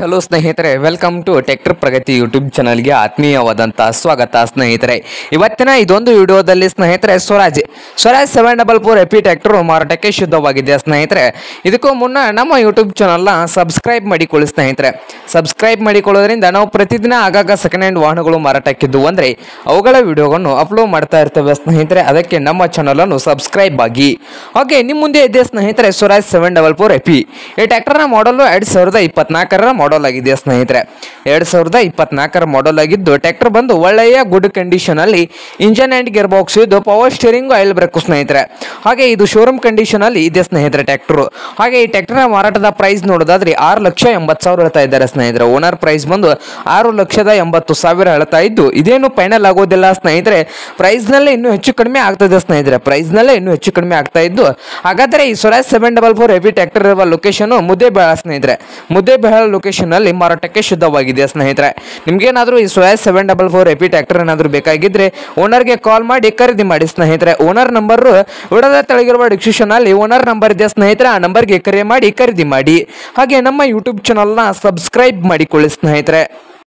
Hello ಸ್ನೇಹಿತರೆ. Welcome to tractor Pragati YouTube ಚಾನಲ್ಗೆ ಆತ್ಮೀಯವಾದಂಥ ಸ್ವಾಗತ, ಸ್ನೇಹಿತರೆ. ಇವತ್ತಿನ ಇದೊಂದು ವಿಡಿಯೋದಲ್ಲಿ, ಸ್ನೇಹಿತರೆ, Swaraj. Swaraj seven double four FE tractor ಮಾರಾಟಕ್ಕೆ ಶುದ್ಧವಾಗಿದೆ, ಸ್ನೇಹಿತರೆ. ಇದಕ್ಕೂ ಮುನ್ನ ನಮ್ಮ ಯೂಟ್ಯೂಬ್ ಚಾನಲ್ನ ಸಬ್ಸ್ಕ್ರೈಬ್ ಮಾಡಿಕೊಳ್ಳಿ, ಸ್ನೇಹಿತರೆ. ಸಬ್ಸ್ಕ್ರೈಬ್ ಮಾಡಿಕೊಳ್ಳೋದ್ರಿಂದ ನಾವು ಪ್ರತಿದಿನ ಆಗಾಗ ಸೆಕೆಂಡ್ ಹ್ಯಾಂಡ್ ವಾಹನಗಳು ಮಾರಾಟಕ್ಕಿದ್ದು ಅಂದರೆ ಅವುಗಳ ವಿಡಿಯೋಗಳನ್ನು ಅಪ್ಲೋಡ್ ಮಾಡ್ತಾ ಇರ್ತೇವೆ, ಸ್ನೇಹಿತರೆ. ಅದಕ್ಕೆ ನಮ್ಮ ಚಾನಲನ್ನು ಸಬ್ಸ್ಕ್ರೈಬ್ ಆಗಿ. ಓಕೆ ನಿಮ್ಮ ಮುಂದೆ ಇದೆ, ಸ್ನೇಹಿತರೆ, Swaraj seven double four FE ಈ ಟ್ಯಾಕ್ಟರ್ನ ಮಾಡಲು ಎರಡು ಸಾವಿರದ ಇಪ್ಪತ್ನಾಲ್ಕರ ಮಾಡಲ್ ಆಗಿದೆ ಸ್ನೇಹಿತರೆ? ಎರಡು ಸಾವಿರದ ಇಪ್ಪತ್ನಾಲ್ಕರ ಮಾಡಲ್ ಆಗಿದ್ದು ಟ್ರ್ಯಾಕ್ಟರ್ ಬಂದು ಒಳ್ಳೆಯ ಗುಡ್ ಕಂಡೀಷನ್ ಅಲ್ಲಿ ಇಂಜನ್ ಆ್ಯಂಡ್ ಗೇರ್ ಬಾಕ್ಸ್ ಇದ್ದು ಪವರ್ ಸ್ಟೇರಿಂಗ್ ಆಯಿಲ್ ಬ್ರೇಕು ಸ್ನೇಹಿತರೆ. ಹಾಗೆ ಇದು ಶೋರೂಮ್ ಕಂಡೀಷನ್ ಅಲ್ಲಿ ಇದೆ ಸ್ನೇಹಿತರೆ ಟ್ರ್ಯಾಕ್ಟರ್ ಹಾಗೆ ಈ ಟ್ಯಾಕ್ಟರ್ನ ಮಾರಾಟದ ಪ್ರೈಸ್ ನೋಡೋದಾದ್ರೆ ಆರು ಲಕ್ಷ ಎಂಬತ್ತು ಸಾವಿರ ಹೇಳ್ತಾ ಇದ್ದಾರೆ ಸ್ನೇಹಿತರೆ. ಓನರ್ ಪ್ರೈಸ್ ಬಂದು ಆರು ಲಕ್ಷದ ಎಂಬತ್ತು ಸಾವಿರ ಹೇಳ್ತಾ ಇದ್ದು, ಇದೇನು ಫೈನಲ್ ಆಗೋದಿಲ್ಲ ಸ್ನೇಹಿತರೆ. ಪ್ರೈಸ್ನಲ್ಲೇ ಇನ್ನೂ ಹೆಚ್ಚು ಕಡಿಮೆ ಆಗ್ತದೆ ಸ್ನೇಹಿತರೆ. ಪ್ರೈಸ್ನಲ್ಲೇ ಇನ್ನೂ ಹೆಚ್ಚು ಕಡಿಮೆ ಆಗ್ತಾ ಇದ್ದು, ಹಾಗಾದರೆ ಈ Swaraj seven double four heavy tractor ಇರುವ ಲೊಕೇಶನ್ ಮುದ್ದೇಬೇಳ ಸ್ನೇಹಿತರೆ. ಮುದ್ದೇಬೇಳ ಲೊಕೇಶನ್ ಅಲ್ಲಿ ಮಾರಾಟಕ್ಕೆ ಶುದ್ಧವಾಗಿದೆ ಸ್ನೇಹಿತರೆ. ನಿಮಗೇನಾದರೂ ಈ soya seven double four FE tractor ಏನಾದರೂ ಬೇಕಾಗಿದ್ರೆ ಓನರ್ಗೆ ಕಾಲ್ ಮಾಡಿ ಖರೀದಿ ಮಾಡಿ ಸ್ನೇಹಿತರೆ. ಓನರ್ ನಂಬರ್ ವಿಡದ ತೆಳಗಿರುವ ಡಿಸ್ಕ್ರಿಪ್ಷನ್ ಅಲ್ಲಿ ಓನರ್ ನಂಬರ್ ಇದೆ ಸ್ನೇಹಿತರೆ. ಆ ನಂಬರ್ಗೆ ಕರೆ ಮಾಡಿ ಖರೀದಿ ಮಾಡಿ. ಹಾಗೆ ನಮ್ಮ ಯೂಟ್ಯೂಬ್ ಚಾನಲ್ನ ಸಬ್ಸ್ಕ್ರೈಬ್ ಮಾಡಿಕೊಳ್ಳಿ ಸ್ನೇಹಿತರೆ.